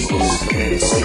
característicos que se